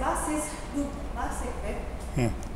Bacis do Marcelo. É. é.